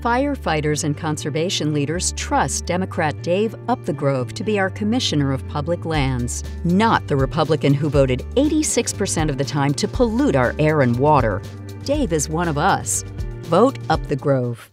Firefighters and conservation leaders trust Democrat Dave Upthegrove to be our Commissioner of Public Lands, not the Republican who voted 86% of the time to pollute our air and water. Dave is one of us. Vote Upthegrove.